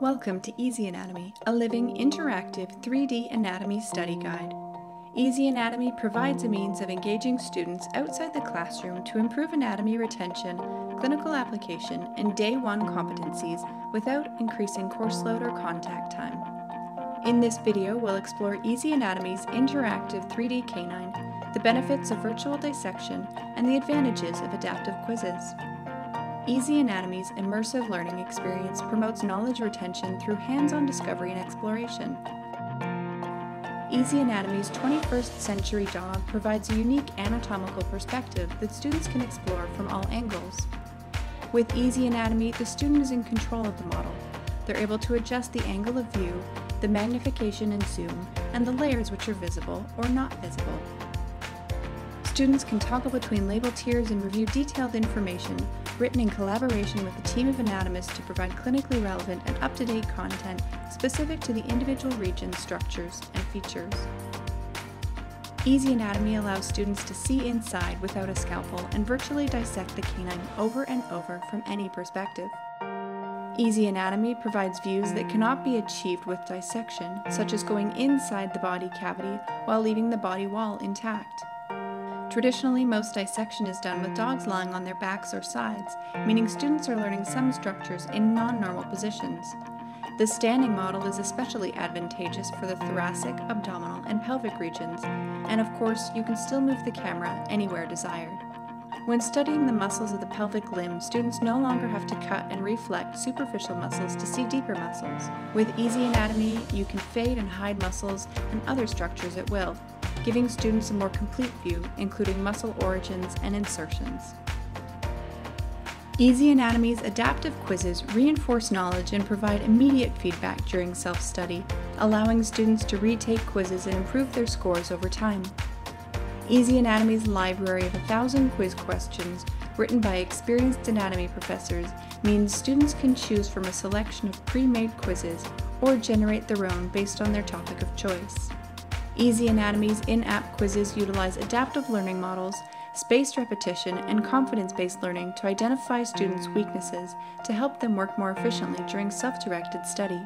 Welcome to Easy Anatomy, a living, interactive 3D anatomy study guide. Easy Anatomy provides a means of engaging students outside the classroom to improve anatomy retention, clinical application, and day one competencies without increasing course load or contact time. In this video, we'll explore Easy Anatomy's interactive 3D canine, the benefits of virtual dissection, and the advantages of adaptive quizzes. Easy Anatomy's immersive learning experience promotes knowledge retention through hands-on discovery and exploration. Easy Anatomy's 21st Century Dog provides a unique anatomical perspective that students can explore from all angles. With Easy Anatomy, the student is in control of the model. They're able to adjust the angle of view, the magnification and zoom, and the layers which are visible or not visible. Students can toggle between label tiers and review detailed information written in collaboration with a team of anatomists to provide clinically relevant and up-to-date content specific to the individual region's structures and features. Easy Anatomy allows students to see inside without a scalpel and virtually dissect the canine over and over from any perspective. Easy Anatomy provides views that cannot be achieved with dissection, such as going inside the body cavity while leaving the body wall intact. Traditionally, most dissection is done with dogs lying on their backs or sides, meaning students are learning some structures in non-normal positions. The standing model is especially advantageous for the thoracic, abdominal, and pelvic regions, and of course, you can still move the camera anywhere desired. When studying the muscles of the pelvic limb, students no longer have to cut and reflect superficial muscles to see deeper muscles. With Easy Anatomy, you can fade and hide muscles and other structures at will, giving students a more complete view, including muscle origins and insertions. Easy Anatomy's adaptive quizzes reinforce knowledge and provide immediate feedback during self-study, allowing students to retake quizzes and improve their scores over time. Easy Anatomy's library of a thousand quiz questions written by experienced anatomy professors means students can choose from a selection of pre-made quizzes or generate their own based on their topic of choice. Easy Anatomy's in-app quizzes utilize adaptive learning models, spaced repetition, and confidence-based learning to identify students' weaknesses to help them work more efficiently during self-directed study.